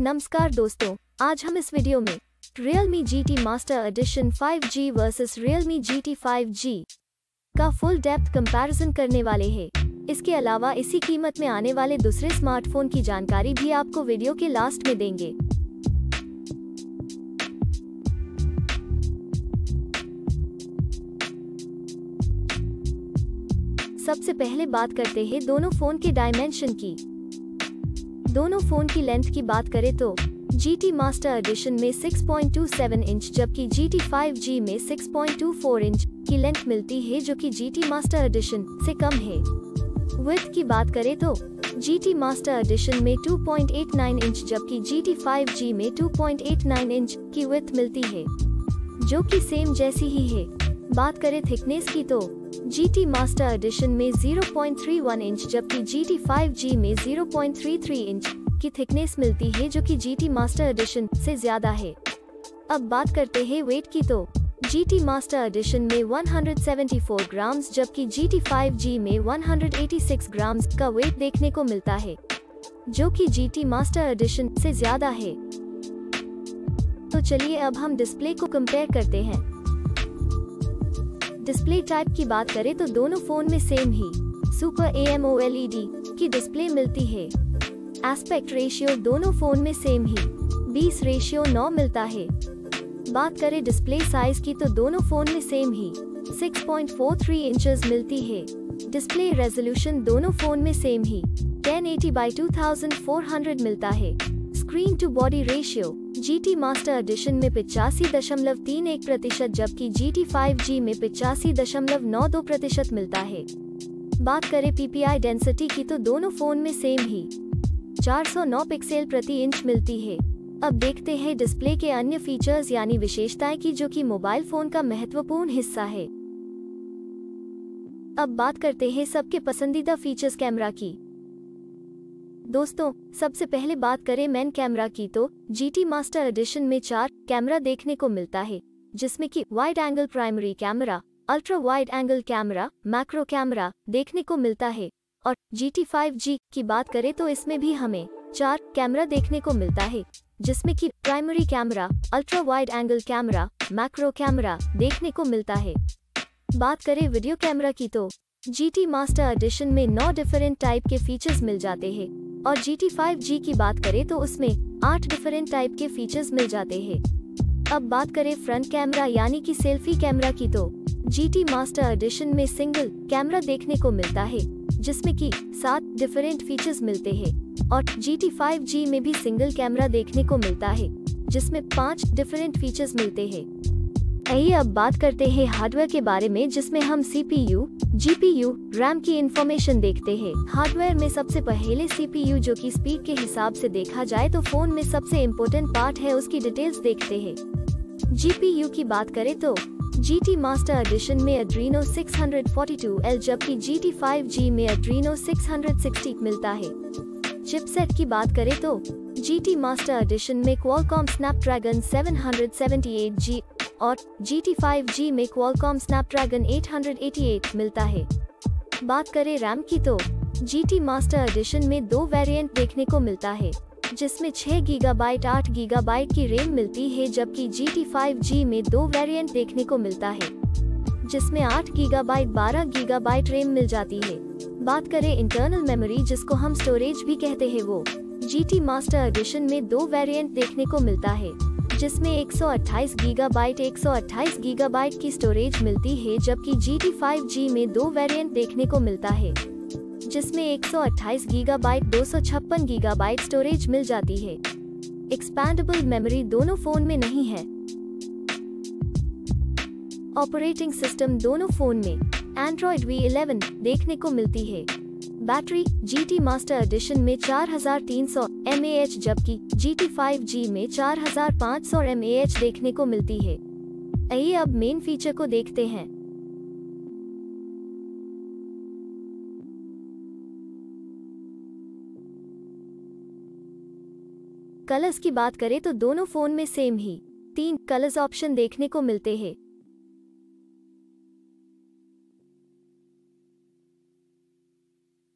नमस्कार दोस्तों, आज हम इस वीडियो में Realme GT Master Edition 5G versus Realme GT 5G का फुल डेप्थ कंपैरिजन करने वाले हैं। इसके अलावा इसी कीमत में आने वाले दूसरे स्मार्टफ़ोन की जानकारी भी आपको वीडियो के लास्ट में देंगे सबसे पहले बात करते हैं दोनों फ़ोन के डायमेंशन की दोनों फ़ोन की लेंथ की बात करें तो GT Master Edition में 6.27 इंच जबकि GT 5G में 6.24 इंच की लेंथ मिलती है, जो कि GT Master Edition से कम है। विथ की बात करें तो GT Master Edition में 2.89 इंच जबकि GT 5G में 2.89 इंच की विथ मिलती है, जो कि सेम जैसी ही है। बात करें थिकनेस की तो GT Master Edition में 0.31 इंच जबकि GT 5G में 0.33 इंच की थिकनेस मिलती है, जो कि GT Master Edition से ज़्यादा है। अब बात करते हैं वेट की तो। GT Master Edition में 174 ग्राम्स जबकि GT 5G में 186 ग्राम्स का वेट देखने को मिलता है, जो कि GT Master Edition से ज़्यादा है। तो चलिए अब हम डिस्प्ले को कंपेयर करते हैं। डिस्प्ले टाइप की बात करें तो दोनों फ़ोन में same he. Super A M O L E D की डिस्प्ले मिलती है। एस्पेक्ट रेशियो दोनों फ़ोन में सेम ही। 20 रेशियो 9 मिलता है। बात करें डिस्प्ले साइज़ की तो दोनों फ़ोन में सेम ही। 6.43 इंचेस मिलती है। डिस्प्ले रेजोल्यूशन दोनों फ़ोन में सेम ही। 1080 बाई 2400 मिलता है। Screen to body ratio GT master edition में पिचासी दशमलव तीन एक प्रतिशत, जबकि GT 5G में पिचासी दशमलव नौ दो प्रतिशत मिलता है। बात करें PPI डेंसिटी की तो दोनों फ़ोन में सेम ही। 409 पिक्सल प्रति इंच मिलती है। अब देखते हैं डिस्प्ले के अन्य फीचर्स यानी विशेषताएँ की, जो कि मोबाइल फ़ोन का महत्वपूर्ण हिस्सा है। अब बात करते हैं सबके पसंदीदा फीचर्स कैमरा की। दोस्तों, सबसे पहले बात करें मैन कैमरा की तो GT मास्टर एडिशन में चार कैमरा देखने को मिलता है, जिसमें कि wide angle primary camera ultra wide angle camera macro camera देखने को मिलता है। और जी टी फाइव जी की बात करें तो इसमें भी हमें चार कैमरा देखने को मिलता है, जिसमें कि primary camera ultra wide angle camera macro camera देखने को मिलता है। बात करें वीडियो कैमरा की तो GT मास्टर एडिशन में नौ डिफरेंट टाइप के फीचर्स मिल जाते हैं। और GT 5G की बात करें तो उसमें आठ डिफरेंट टाइप के फीचर्स मिल जाते हैं। अब बात करें फ्रंट कैमरा यानी कि सेल्फी कैमरा की तो GT मास्टर एडिशन में सिंगल कैमरा देखने को मिलता है, जिसमें कि सात डिफरेंट फीचर्स मिलते हैं। और GT 5G में भी सिंगल कैमरा देखने को मिलता है, जिसमें पाँच डिफरेंट फीचर्स मिलते हैं। आइए अब बात करते हैं हार्डवेयर के बारे में जिसमें हम CPU, GPU, रैम की इंफॉर्मेशन देखते हैं। हार्डवेयर में सबसे पहले CPU जो कि स्पीड के हिसाब से देखा जाए तो फ़ोन में सबसे इम्पोर्टेंट पार्ट है उसकी डिटेल्स देखते हैं। GPU की बात करें तो जी टी मास्टर एडिशन में Adreno 642L जबकि GT 5G में Adreno 660 मिलता है। चिपसेट की बात करें तो जी टी मास्टर एडिशन में Qualcomm Snapdragon 778G और GT 5G में Qualcomm Snapdragon 888 मिलता है। बात करें रैम की तो GT Master Edition में दो वेरिएंट देखने को मिलता है, जिसमें 6 गीगाबाइट 8 गीगाबाइट की रैम मिलती है, जबकि GT 5G में दो वेरिएंट देखने को मिलता है, जिसमें 8 गीगाबाइट 12 गीगाबाइट रैम मिल जाती है। बात करें इंटरनल मेमोरी जिसको हम स्टोरेज भी कहते हैं, वो GT मास्टर एडिशन में दो वेरिएंट देखने को मिलता है। जिसमें 128 गीगाबाइट 128 गीगाबाइट की स्टोरेज मिलती है, जबकि जी GT 5G में दो वेरिएंट देखने को मिलता है, जिसमें 128 गीगाबाइट 256 गीगाबाइट स्टोरेज मिल जाती है। एक्सपैंडेबल मेमोरी दोनों फ़ोन में नहीं है। ऑपरेटिंग सिस्टम दोनों फ़ोन में। एंड्रॉइड V11 देखने को मिलती है। बैटरी GT मास्टर एडिशन में 4300 mAh जबकि GT 5G में 4500 mAh देखने को मिलती है। आइए अब मेन फीचर को देखते हैं। कलर्स की बात करें तो दोनों फ़ोन में सेम ही। तीन कलर्स ऑप्शन देखने को मिलते हैं।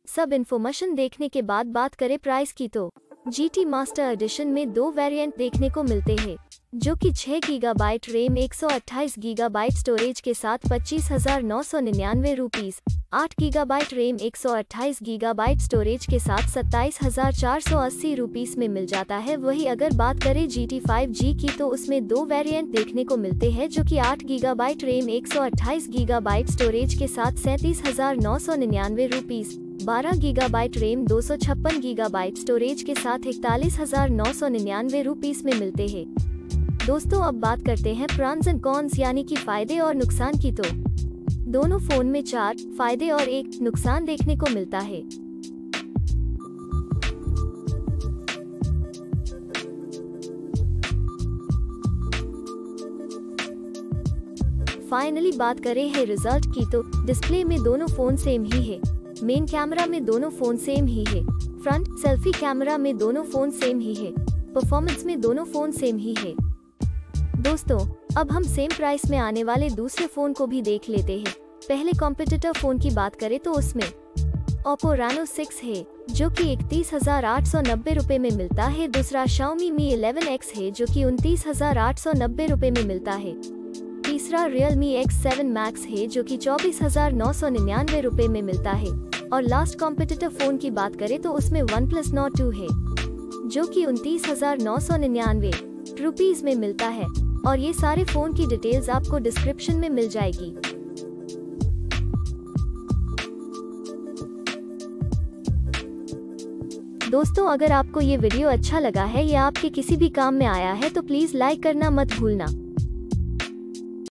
सब इन्फॉर्मेशन देखने के बाद बात करें प्राइस की तो। GT मास्टर एडिशन में दो वेरिएंट देखने को मिलते हैं, जो कि 6 गीगाबाइट रैम 128 गीगाबाइट स्टोरेज के साथ पच्चीस हज़ार नौ सौ निन्यानवे रूपीज आठ गीगाबाइट रैम 128 गीगाबाइट स्टोरेज के साथ सत्ताईस हज़ार चार सौ अस्सी रूपीज में मिल जाता है। वही अगर बात करें जी टी फाइव जी की तो उसमें दो वेरिएंट देखने को मिलते हैं, जो कि आठ gigabyte gigabyte RAM 128 gigabyte storage के साथ सैंतीस हज़ार नौ सौ निन्यानवे रुपीज़ बारह गीगाबाइट रैम, दो सौ छप्पन गीगाबाइट स्टोरेज के साथ इकतालीस हज़ार नौ सौ निन्यानवे रूपीज में मिलते हैं। दोस्तों, अब बात करते हैं प्रॉन्स एंड कॉन्स यानी कि फ़ायदे और नुकसान की तो। दोनों फ़ोन में चार, फ़ायदे और एक, नुकसान देखने को मिलता है। फाइनली बात करें है रिज़ल्ट की तो। डिस्प्ले में दोनों फ़ोन सेम ही है। मेन कैमरा में दोनों फ़ोन सेम ही है. फ्रंट सेल्फी कैमरा में दोनों फ़ोन सेम ही है. परफॉर्मेंस में दोनों फ़ोन सेम ही है. दोस्तों, अब हम सेम प्राइस में आने वाले दूसरे फ़ोन को भी देख लेते हैं. पहले कॉम्पिटिटर फ़ोन की बात करें तो उसमें ओप्पो Reno 6 है, जो कि इकतीस हज़ार आठ सौ नब्बे रूपए में मिलता है। दूसरा Xiaomi Mi 11X है, जो कि उनतीस हज़ार आठ सौ नब्बे रूपए में मिलता है। तीसरा Realme X7 Max है जो कि चौबीस हज़ार नौ सौ निन्यानवे रूपए में मिलता है। और लास्ट कॉम्पिटिटिव फ़ोन की बात करें तो उसमें वन प्लस नौ टू है, जो कि उनतीस हज़ार नौ सौ निन्यानवे रुपीज़ में मिलता है। और ये सारे फ़ोन की डिटेल्स आपको डिस्क्रिप्शन में मिल जाएगी। दोस्तों, अगर आपको ये वीडियो अच्छा लगा है या आपके किसी भी काम में आया है तो प्लीज़ लाइक करना मत भूलना।